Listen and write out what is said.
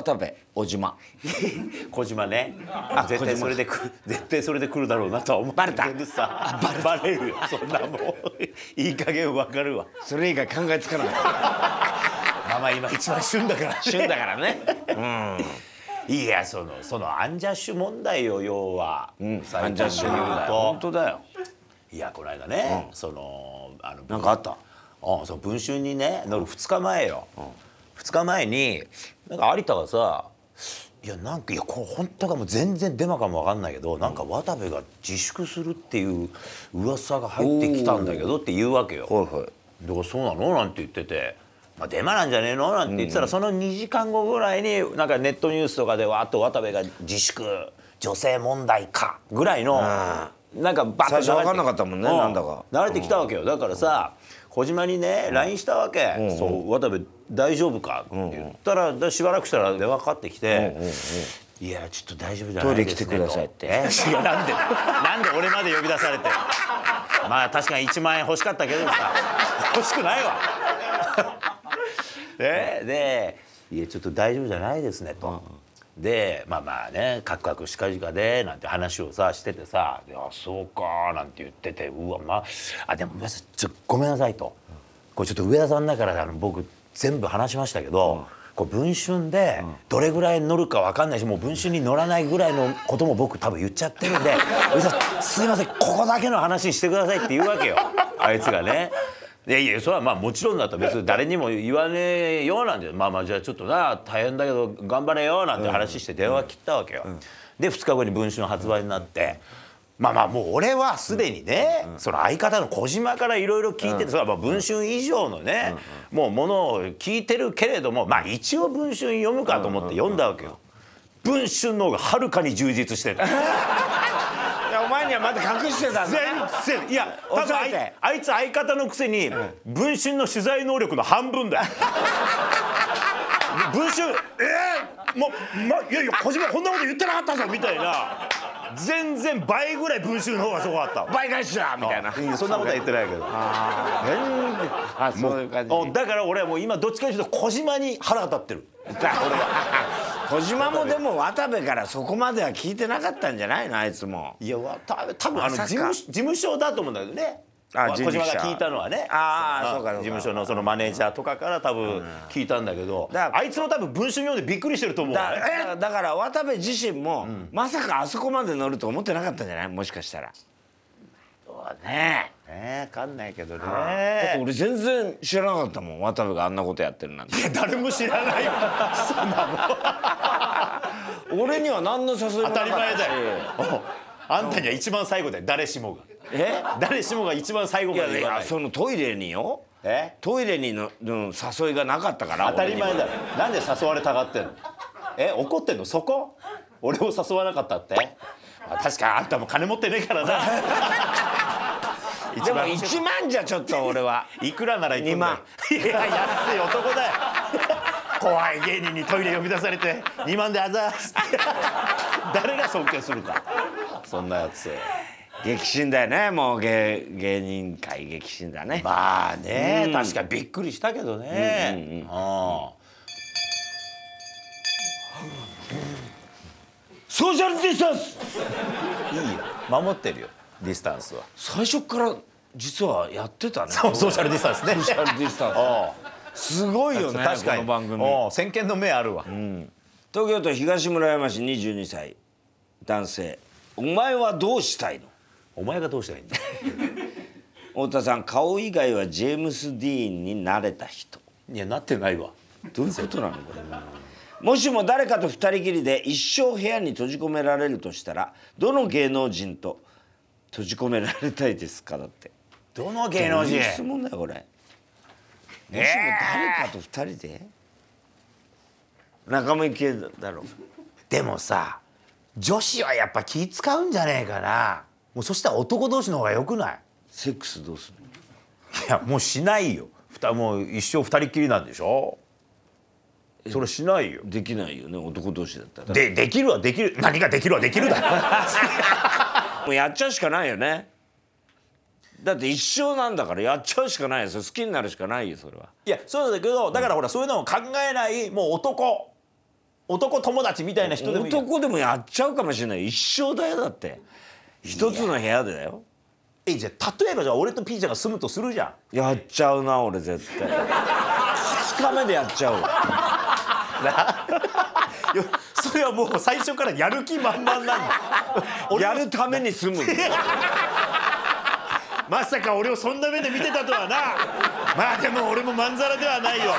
渡部小島。小島ね。絶対それでく絶対それで来るだろうなとは思ってるけどさバレるよ。そんなもういい加減わかるわ。それ以外考えつかない。まあまあ今一番旬だからね。旬だからね。いやそのそのアンジャッシュ問題よ要は、うん、アンジャッシュ問題本当だよ。いやこの間ね、そのあのなんかあった？あその文春にね乗る2日前よ、2日前になんか有田がさいやなんかいやこれ本当かもう全然デマかも分かんないけど、なんか渡部が自粛するっていう噂が入ってきたんだけどって言うわけよ。はいはい。だからそうなの？なんて言ってて。まあ、デマなんじゃねえの？なんて言ってたら、その2時間後ぐらいになんかネットニュースとかでわーっと渡部が自粛女性問題かぐらいのなんかバッ最初分かんなかったもんねうなんだか。流れてきたわけよ。だからさ小島にね LINE したわけ「そう渡部大丈夫か?」って言ったらだしばらくしたら電話かかってきて「いやちょっと大丈夫じゃないですね」トイレ来てくださいって。え いやなんでなんで俺まで呼び出されて。まあ確かに1万円欲しかったけどさ。欲しくないわ。で で「いやちょっと大丈夫じゃないですね」と。でまあまあねカクカクしかじかでなんて話をさしててさ「いやそうか」なんて言っててうわまああでもちょごめんなさいと。これちょっと上田さんだからあの僕全部話しましたけど、これ文春でどれぐらい乗るかわかんないしもう文春に乗らないぐらいのことも僕多分言っちゃってるんで「上田さんすいませんここだけの話してください」って言うわけよ。あいつがね。いやいやそれはまあもちろんだと別に 誰にも言わねえよなんでまあまあじゃあちょっとな大変だけど頑張れよなんて話して電話切ったわけよ。で2日後に文春発売になって。まあまあもう俺はすでにね、その相方の小島からいろいろ聞いてて、それはまあ文春以上のね、もうものを聞いてるけれどもまあ一応文春読むかと思って読んだわけよ。文春の方がはるかに充実してた。まだ隠してたんだ全然いや多分あいあいつ相方のくせに文春の取材能力の半分だよ。文春えー、もう、ま、いやいや小島こんなこと言ってなかったぞみたいな。全然倍ぐらい文春の方がすごかった。倍返しだみたいな。やそんなことは言ってないけど。あそういう感じ。おだから俺はもう今どっちかというと小島に腹が立ってる小島もでも渡部からそこまでは聞いてなかったんじゃないの？あいつも。いやわた多分あの事務事務所だと思うんだけどね。あ小島が聞いたのはね。あそうか事務所のそのマネージャーとかから多分聞いたんだけど、だからあいつも多分文春読んでびっくりしてると思うだねだだから渡部自身も、まさかあそこまで乗ると思ってなかったんじゃない？もしかしたら。そうねね。分かんないけどだってね俺全然知らなかったもん。渡部があんなことやってるなんて。いや誰も知らないよ。そんなもん 俺には何の誘いもなかったし。当たり前だよ。おあんたには一番最後だよ。誰しもが。え？誰しもが一番最後まで言わない。やそのトイレによ。え？トイレにのの誘いがなかったから当たり前だなんで誘われたがってんの？え怒ってんの？そこ？俺を誘わなかったって？あ確かにあんたも金持ってねえからな。はでも1万じゃちょっと俺は。いくらならいくんだよ。いや安い男だよ。怖い芸人にトイレ呼び出されて2万であざーす。って誰が尊敬するか。そんなやつ。激震だよね。もう芸芸人界激震だね。まあね、うん。確かにびっくりしたけどね、あソーシャルディスタンス。あいいよ。守ってるよディスタンスは。最初から実はやってたね。ソーシャルディスタンスね。ソーシャルディスタンあスすごいよね確かに。この番組。先見の目あるわ、東京都東村山市22歳。男性。お前はどうしたいの？お前がどうしたらいいんだ？太田さん顔以外はジェームス・ディーンになれた人。いやなってないわ。どういうことなの？これ。もしも誰かと二人きりで一生部屋に閉じ込められるとしたらどの芸能人と閉じ込められたいですかだって。どの芸能人？質問だよこれ。もしも誰かと二人で、仲間由紀恵だろでもさ女子はやっぱ気使うんじゃねえかな。もうそしたら男同士の方がよくない？セックスどうするの？いやもうしないよ。もう一生二人っきりなんでしょ？それしないよ。できないよね男同士だったら。でできるはできる。何ができるはできるだ もうやっちゃうしかないよね。だって一生なんだからやっちゃうしかないよ。それ好きになるしかないよそれは。いやそうだけどだからほらそういうのを考えないもう男。男友達みたいな人でもいい男でもやっちゃうかもしれない。一生だよだって。一つの部屋でだよ。えじゃあ例えばじゃあ俺とピーちゃんが住むとするじゃん。やっちゃうな俺絶対。2日目でやっちゃうわ。い やそれはもう最初からやる気満々なんだ。俺 やるために住む まさか俺をそんな目で見てたとはな。まあでも俺もまんざらではないよ